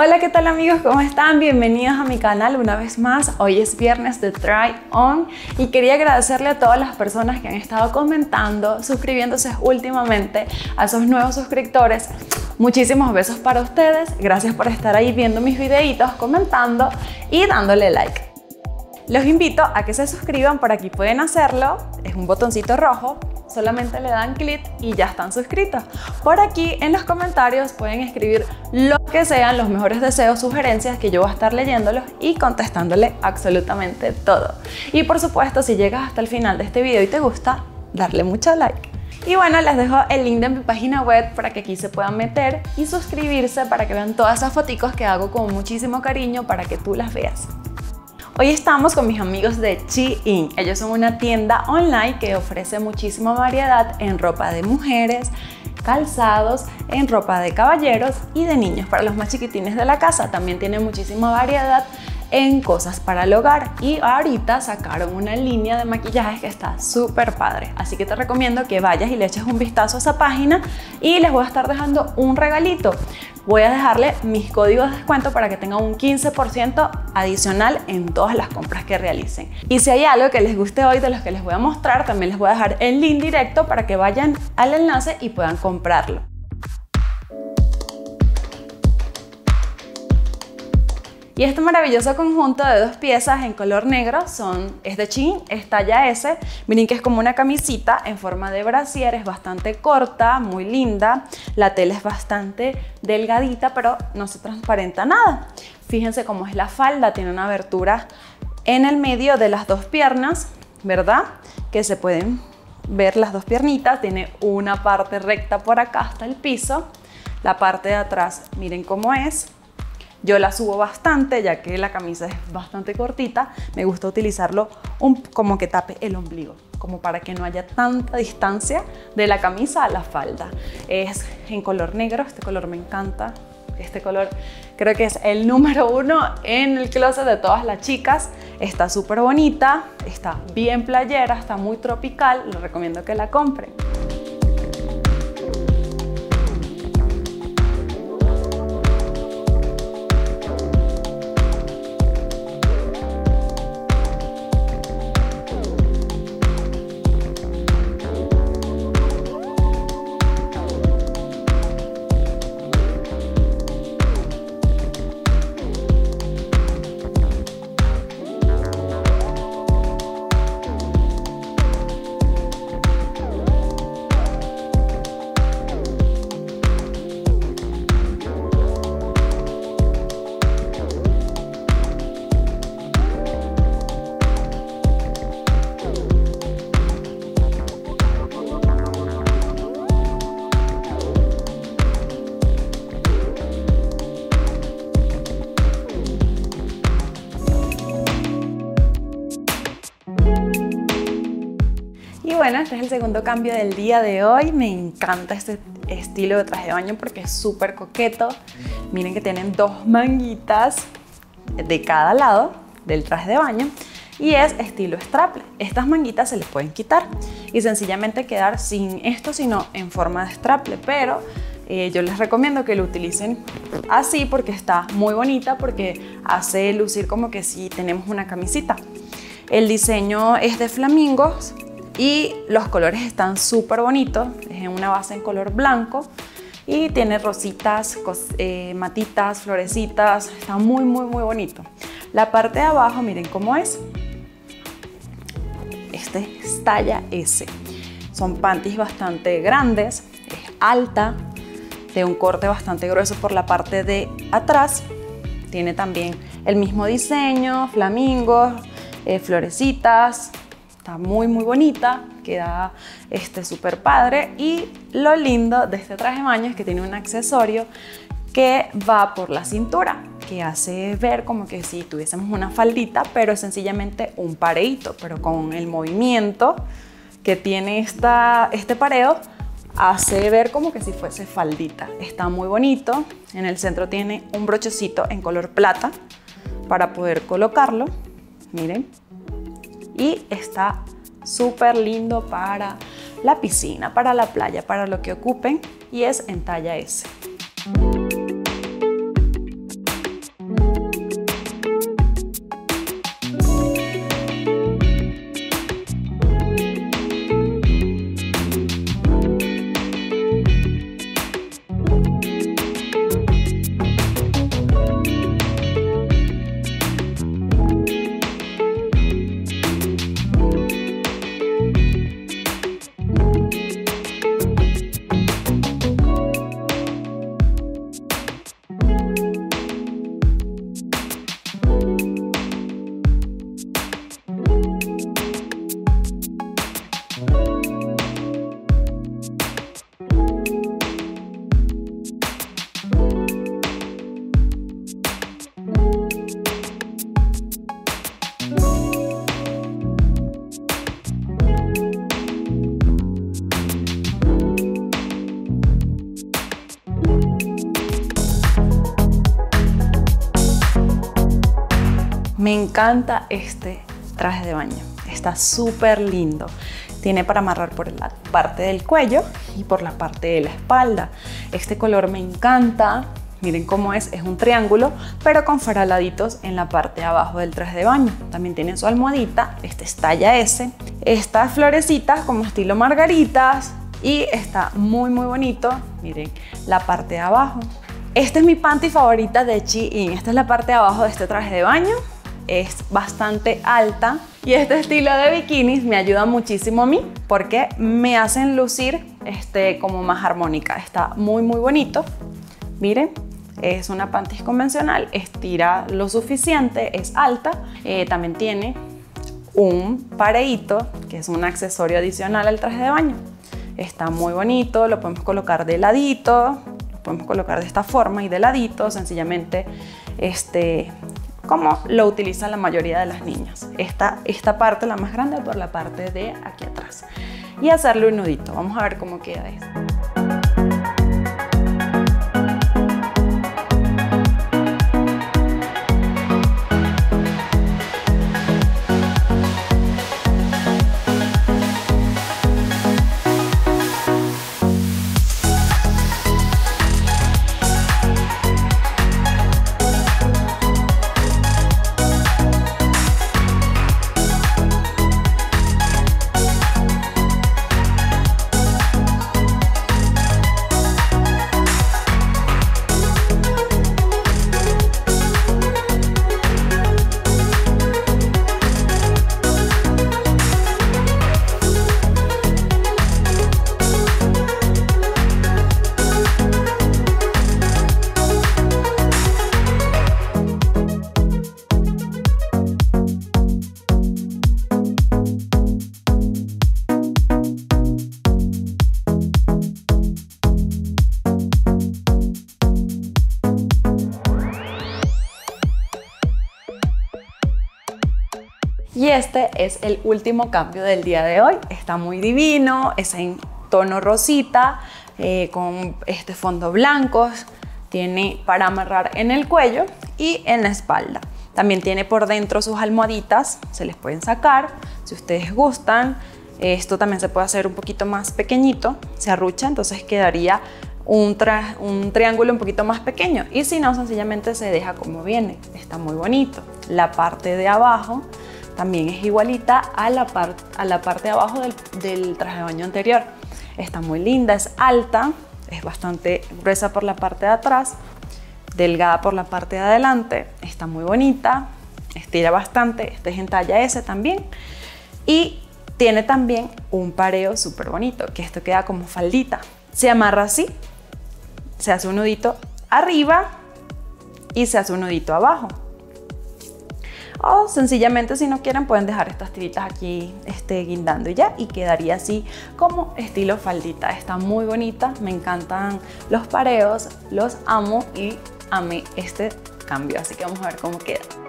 Hola, ¿qué tal amigos? ¿Cómo están? Bienvenidos a mi canal una vez más. Hoy es viernes de Try On y quería agradecerle a todas las personas que han estado comentando, suscribiéndose últimamente, a esos nuevos suscriptores. Muchísimos besos para ustedes. Gracias por estar ahí viendo mis videitos, comentando y dándole like. Los invito a que se suscriban, por aquí pueden hacerlo, es un botoncito rojo, solamente le dan clic y ya están suscritos. Por aquí en los comentarios pueden escribir lo que sean los mejores deseos, sugerencias que yo voy a estar leyéndolos y contestándole absolutamente todo. Y por supuesto, si llegas hasta el final de este video y te gusta, darle mucho like. Y bueno, les dejo el link de mi página web para que aquí se puedan meter y suscribirse para que vean todas esas fotos que hago con muchísimo cariño para que tú las veas. Hoy estamos con mis amigos de Chi-In. Ellos son una tienda online que ofrece muchísima variedad en ropa de mujeres, calzados, en ropa de caballeros y de niños. Para los más chiquitines de la casa también tiene muchísima variedad en cosas para el hogar y ahorita sacaron una línea de maquillajes que está súper padre. Así que te recomiendo que vayas y le eches un vistazo a esa página y les voy a estar dejando un regalito. Voy a dejarle mis códigos de descuento para que tengan un 15% adicional en todas las compras que realicen. Y si hay algo que les guste hoy de los que les voy a mostrar también les voy a dejar el link directo para que vayan al enlace y puedan comprarlo Y este maravilloso conjunto de dos piezas en color negro son, es de chin, es talla S. Miren que es como una camisita en forma de brasier, es bastante corta, muy linda. La tela es bastante delgadita, pero no se transparenta nada. Fíjense cómo es la falda, tiene una abertura en el medio de las dos piernas, ¿verdad? Que se pueden ver las dos piernitas, tiene una parte recta por acá hasta el piso. La parte de atrás, miren cómo es, yo la subo bastante, ya que la camisa es bastante cortita. Me gusta utilizarlo como que tape el ombligo, como para que no haya tanta distancia de la camisa a la falda. Es en color negro, este color me encanta. Este color creo que es el número uno en el closet de todas las chicas. Está súper bonita, está bien playera, está muy tropical. Les recomiendo que la compren. Este es el segundo cambio del día de hoy. Me encanta este estilo de traje de baño porque es súper coqueto. Miren que tienen dos manguitas de cada lado del traje de baño y es estilo straple. Estas manguitas se les pueden quitar y sencillamente quedar sin esto, sino en forma de straple, pero eh, yo les recomiendo que lo utilicen así porque está muy bonita, porque hace lucir como que si tenemos una camisita. El diseño es de flamingos, y los colores están súper bonitos, es una base en color blanco y tiene rositas, eh, matitas, florecitas, está muy muy muy bonito. La parte de abajo miren cómo es, este es talla S, son panties bastante grandes, es alta, de un corte bastante grueso por la parte de atrás, tiene también el mismo diseño, flamingos, eh, florecitas, está muy muy bonita, queda este súper padre y lo lindo de este traje de baño es que tiene un accesorio que va por la cintura, que hace ver como que si tuviésemos una faldita, pero es sencillamente un pareito, pero con el movimiento que tiene esta, este pareo, hace ver como que si fuese faldita. Está muy bonito, en el centro tiene un brochecito en color plata para poder colocarlo, miren, y está súper lindo para la piscina, para la playa, para lo que ocupen y es en talla S. Me encanta este traje de baño. Está súper lindo. Tiene para amarrar por la parte del cuello y por la parte de la espalda. Este color me encanta. Miren cómo es, es un triángulo, pero con faraladitos en la parte de abajo del traje de baño. También tiene su almohadita, este es talla S. Estas florecitas como estilo margaritas y está muy muy bonito. Miren la parte de abajo. Esta es mi panty favorita de Shein. Esta es la parte de abajo de este traje de baño. Es bastante alta y este estilo de bikinis me ayuda muchísimo a mí porque me hacen lucir este, como más armónica. Está muy muy bonito. Miren, es una panty convencional, estira lo suficiente, es alta. Eh, también tiene un pareíto, que es un accesorio adicional al traje de baño. Está muy bonito, lo podemos colocar de ladito, lo podemos colocar de esta forma y de ladito, sencillamente este, como lo utiliza la mayoría de las niñas. Esta, esta parte, la más grande, por la parte de aquí atrás. Y hacerle un nudito. Vamos a ver cómo queda esto. Es el último cambio del día de hoy. Está muy divino, es en tono rosita, eh, con este fondo blanco. Tiene para amarrar en el cuello y en la espalda. También tiene por dentro sus almohaditas, se les pueden sacar si ustedes gustan. Esto también se puede hacer un poquito más pequeñito, se arrucha, entonces quedaría un, un, triángulo un poquito más pequeño. Y si no, sencillamente se deja como viene. Está muy bonito. La parte de abajo también es igualita a la, a la parte de abajo del, traje de baño anterior. Está muy linda, es alta, es bastante gruesa por la parte de atrás, delgada por la parte de adelante, está muy bonita, estira bastante, este es en talla S también y tiene también un pareo súper bonito, que esto queda como faldita. Se amarra así, se hace un nudito arriba y se hace un nudito abajo o sencillamente si no quieren pueden dejar estas tiritas aquí este, guindando y ya y quedaría así como estilo faldita. Está muy bonita, me encantan los pareos, los amo y amé este cambio, así que vamos a ver cómo queda.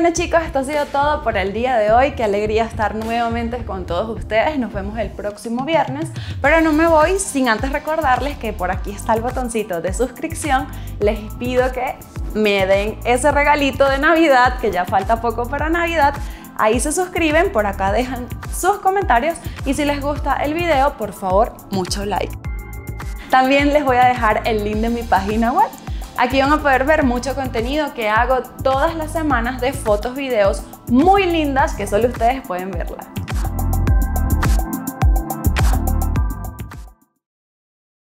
Bueno chicos, esto ha sido todo por el día de hoy. Qué alegría estar nuevamente con todos ustedes. Nos vemos el próximo viernes. Pero no me voy sin antes recordarles que por aquí está el botoncito de suscripción. Les pido que me den ese regalito de Navidad, que ya falta poco para Navidad. Ahí se suscriben, por acá dejan sus comentarios y si les gusta el video, por favor, mucho like. También les voy a dejar el link de mi página web Aquí van a poder ver mucho contenido que hago todas las semanas de fotos, videos muy lindas que solo ustedes pueden verla.